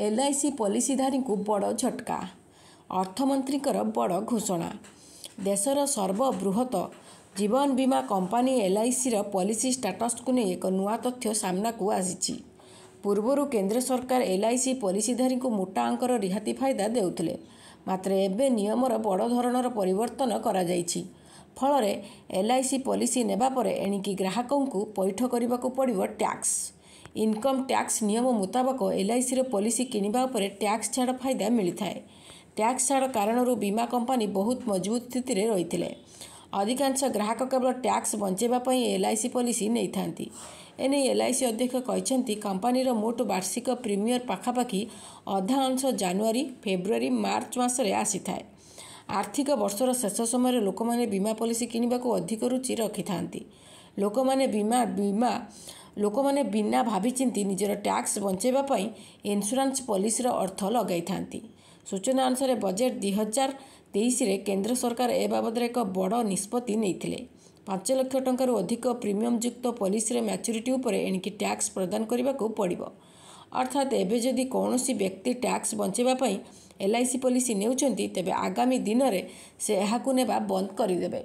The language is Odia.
ଏଲ୍ଆଇସି ପଲିସିଧାରୀଙ୍କୁ ବଡ଼ ଝଟକା, ଅର୍ଥମନ୍ତ୍ରୀଙ୍କର ବଡ଼ ଘୋଷଣା। ଦେଶର ସର୍ବବୃହତ ଜୀବନ ବୀମା କମ୍ପାନୀ ଏଲ୍ଆଇସିର ପଲିସି ଷ୍ଟାଟସ୍କୁ ନେଇ ଏକ ନୂଆ ତଥ୍ୟ ସାମ୍ନାକୁ ଆସିଛି। ପୂର୍ବରୁ କେନ୍ଦ୍ର ସରକାର ଏଲ୍ଆଇସି ପଲିସିଧାରୀଙ୍କୁ ମୋଟା ଅଙ୍କର ରିହାତି ଫାଇଦା ଦେଉଥିଲେ। ମାତ୍ର ଏବେ ନିୟମର ବଡ଼ ଧରଣର ପରିବର୍ତ୍ତନ କରାଯାଇଛି। ଫଳରେ ଏଲ୍ଆଇସି ପଲିସି ନେବା ପରେ ଏଣିକି ଗ୍ରାହକଙ୍କୁ ପୈଠ କରିବାକୁ ପଡ଼ିବ ଟ୍ୟାକ୍ସ। ଇନ୍କମ୍ ଟ୍ୟାକ୍ସ ନିୟମ ମୁତାବକ ଏଲ୍ଆଇସିର ପଲିସି କିଣିବା ଉପରେ ଟ୍ୟାକ୍ସ ଛାଡ଼ ଫାଇଦା ମିଳିଥାଏ। ଟ୍ୟାକ୍ସ ଛାଡ଼ କାରଣରୁ ବୀମା କମ୍ପାନୀ ବହୁତ ମଜବୁତ ସ୍ଥିତିରେ ରହିଥିଲେ। ଅଧିକାଂଶ ଗ୍ରାହକ କେବଳ ଟ୍ୟାକ୍ସ ବଞ୍ଚାଇବା ପାଇଁ ଏଲ୍ଆଇସି ପଲିସି ନେଇଥାନ୍ତି। ଏନେଇ ଏଲ୍ଆଇସି ଅଧ୍ୟକ୍ଷ କହିଛନ୍ତି, କମ୍ପାନୀର ମୋଟ ବାର୍ଷିକ ପ୍ରିମିୟମ୍ର ପାଖାପାଖି ଅଧା ଅଂଶ ଜାନୁଆରୀ, ଫେବ୍ରୁଆରୀ, ମାର୍ଚ୍ଚ ମାସରେ ଆସିଥାଏ। ଆର୍ଥିକ ବର୍ଷର ଶେଷ ସମୟରେ ଲୋକମାନେ ବୀମା ପଲିସି କିଣିବାକୁ ଅଧିକ ରୁଚି ରଖିଥାନ୍ତି। ଲୋକମାନେ ବିନା ବୀମା ଲୋକମାନେ ବିନା ଭାବିଚିନ୍ତି ନିଜର ଟ୍ୟାକ୍ସ ବଞ୍ଚାଇବା ପାଇଁ ଇନ୍ସ୍ୟୁରାନ୍ସ ପଲିସିରେ ଅର୍ଥ ଲଗାଇଥାନ୍ତି। ସୂଚନା ଅନୁସାରେ ବଜେଟ୍ ଦୁଇ ହଜାର ତେଇଶରେ କେନ୍ଦ୍ର ସରକାର ଏ ବାବଦରେ ଏକ ବଡ଼ ନିଷ୍ପତ୍ତି ନେଇଥିଲେ। ପାଞ୍ଚ ଲକ୍ଷ ଟଙ୍କାରୁ ଅଧିକ ପ୍ରିମିୟମ୍ଯୁକ୍ତ ପଲିସିର ମ୍ୟାଚୁରିଟି ଉପରେ ଏଣିକି ଟ୍ୟାକ୍ସ ପ୍ରଦାନ କରିବାକୁ ପଡ଼ିବ। ଅର୍ଥାତ୍ ଏବେ ଯଦି କୌଣସି ବ୍ୟକ୍ତି ଟ୍ୟାକ୍ସ ବଞ୍ଚାଇବା ପାଇଁ ଏଲ୍ଆଇସି ପଲିସି ନେଉଛନ୍ତି, ତେବେ ଆଗାମୀ ଦିନରେ ସେ ଏହାକୁ ନେବା ବନ୍ଦ କରିଦେବେ।